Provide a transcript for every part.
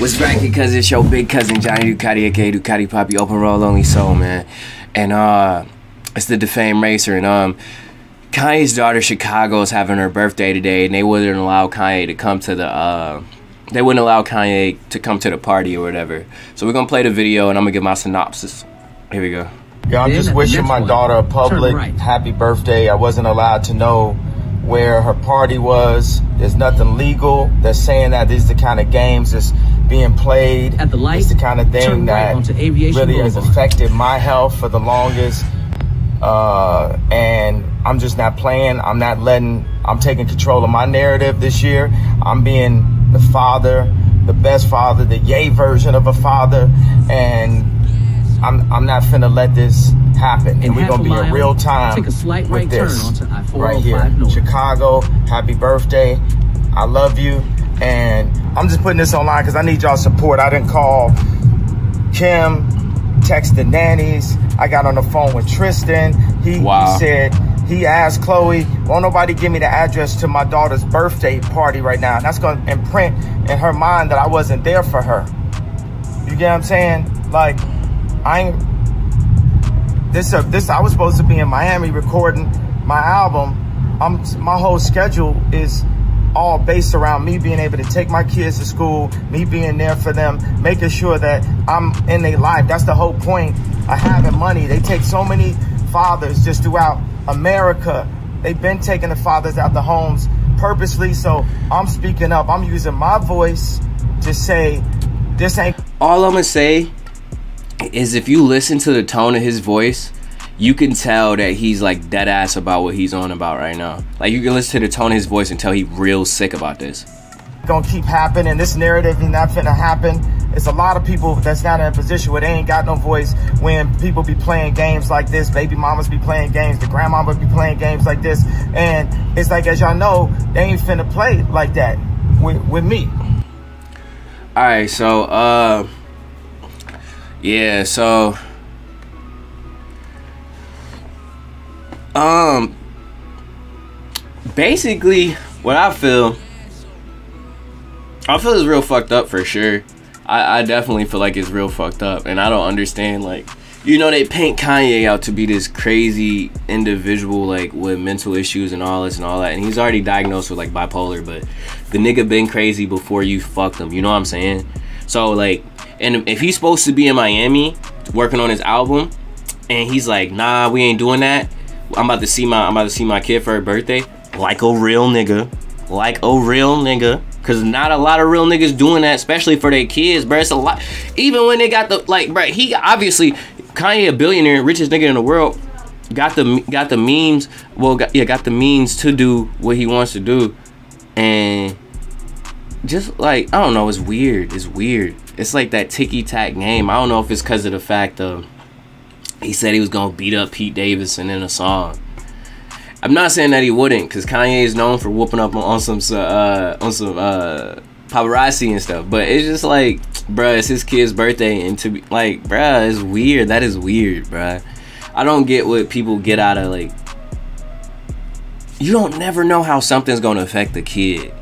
What's back because it's your big cousin Johnny Ducati, aka Ducati Poppy, open roll only soul, man. And uh it's the defamed racer and um Kanye's daughter Chicago is having her birthday today and they wouldn't allow Kanye to come to the uh they wouldn't allow Kanye to come to the party or whatever. So we're gonna play the video and I'm gonna give my synopsis. Here we go. Yeah, I'm just wishing my daughter a public right. happy birthday. I wasn't allowed to know where her party was. There's nothing legal. They're saying that these are the kind of games that's being played. At the light, it's the kind of thing right that really has affected my health for the longest. Uh, and I'm just not playing. I'm not letting. I'm taking control of my narrative this year. I'm being the father, the best father, the yay version of a father, and I'm I'm not finna let this happen. And we're gonna be in real time take a slight with right turn this onto right here. Oh North. Chicago, happy birthday. I love you, and I'm just putting this online because I need y'all support. I didn't call Kim, text the nannies. I got on the phone with Tristan. He, Wow. he said he asked Khloé, "Won't nobody give me the address to my daughter's birthday party right now?" And that's going to imprint in her mind that I wasn't there for her. You get what I'm saying? Like, I ain't. This uh, this I was supposed to be in Miami recording my album. I'm my whole schedule is all based around me being able to take my kids to school, me being there for them, making sure that I'm in their life. That's the whole point of having money. They take so many fathers just throughout America. They've been taking the fathers out the homes purposely. So I'm speaking up. I'm using my voice to say this ain't all I'm gonna say is if you listen to the tone of his voice, you can tell that he's like dead ass about what he's on about right now. Like you can listen to the tone of his voice and tell he real sick about this. gonna keep happening. This narrative is not finna happen. It's a lot of people that's not in a position where they ain't got no voice when people be playing games like this. Baby mamas be playing games. The grandmama be playing games like this. And it's like, as y'all know, they ain't finna play like that with, with me. All right, so uh, yeah, so um, basically, what I feel, I feel is real fucked up for sure. I, I definitely feel like it's real fucked up, and I don't understand like. You know they paint Kanye out to be this crazy individual like with mental issues and all this and all that, and he's already diagnosed with like bipolar. But the nigga been crazy before you fucked him. You know what I'm saying? So like, and if he's supposed to be in Miami working on his album, and he's like, nah, we ain't doing that. I'm about to see my I'm about to see my kid for her birthday, like a real nigga, like a real nigga. Cause not a lot of real niggas doing that, especially for their kids, bro. It's a lot. Even when they got the like, bro. He obviously Kanye, a billionaire, richest nigga in the world, got the got the means. Well, got, yeah, got the means to do what he wants to do, and just like I don't know, it's weird. It's weird. It's like that ticky tack game. I don't know if it's because of the fact of he said he was gonna beat up Pete Davidson in a song. I'm not saying that he wouldn't, cause Kanye is known for whooping up on, on some uh on some uh paparazzi and stuff. But it's just like, bruh, it's his kid's birthday, and to be like, bruh, it's weird. That is weird, bruh. I don't get what people get out of like. You don't never know how something's gonna affect the kid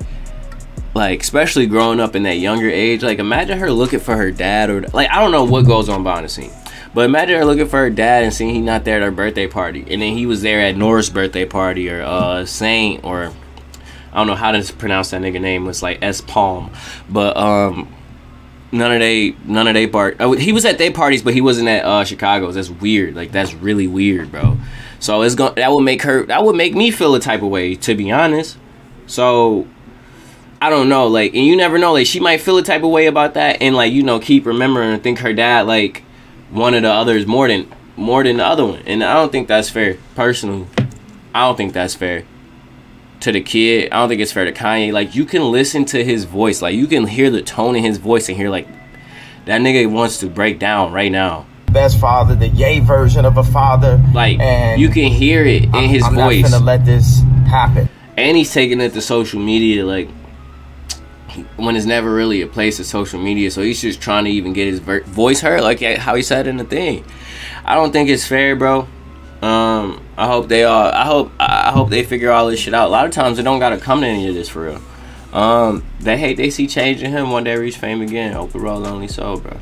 like especially growing up in that younger age like imagine her looking for her dad or like i don't know what goes on behind the scene but imagine her looking for her dad and seeing he not there at her birthday party and then he was there at North's birthday party or uh saint or i don't know how to pronounce that nigga name it's like s palm but um none of they none of they part oh, he was at their parties but he wasn't at uh chicago's that's weird like that's really weird bro so it's going that would make her that would make me feel a type of way to be honest so I don't know, like, and you never know, like, she might feel a type of way about that, and like, you know, keep remembering and think her dad like one of the others more than more than the other one, and I don't think that's fair. Personally, I don't think that's fair to the kid. I don't think it's fair to Kanye. Like, you can listen to his voice, like, you can hear the tone in his voice and hear like that nigga wants to break down right now. Best father, the yay version of a father. Like, and you can hear it in I'm, his I'm voice. not finna let this happen. and he's taking it to social media like when it's never really a place of social media so he's just trying to even get his voice heard like how he said in the thing i don't think it's fair bro um i hope they all i hope i hope they figure all this shit out a lot of times they don't gotta come to any of this for real Um, they hate they see change in him one day reach fame again. Hope the roll only soul, bro.